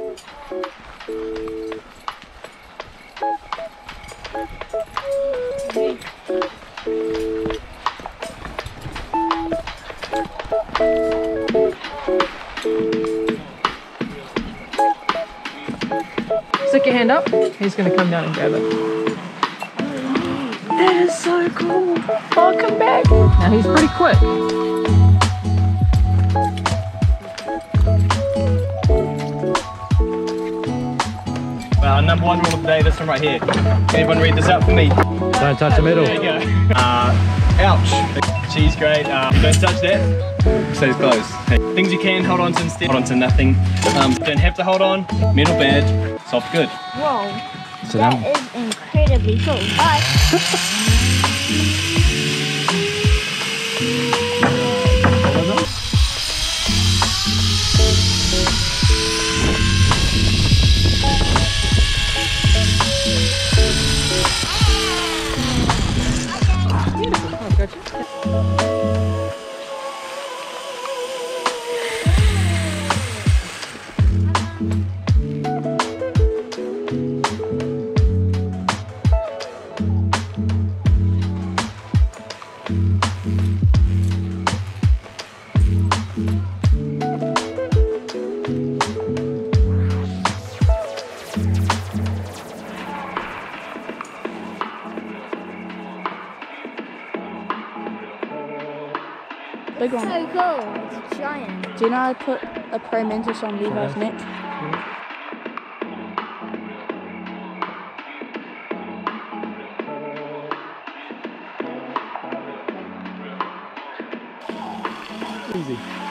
Stick your hand up. He's going to come down and grab it. That is so cool. Oh, come back. Now he's pretty quick. Number one rule of the day, this one right here. Can everyone read this out for me? Don't touch the middle. There you go. Uh, ouch. Cheese grate. Uh, don't touch that. Stays close. Hey, things you can hold on to instead. Hold on to nothing. Um, don't have to hold on. Metal bad. Soft good. Whoa. So that then- is incredibly cool. Bye. Big one. So cool. It's giant. Do you know I put a Pro Mantis on Levi's neck? Easy.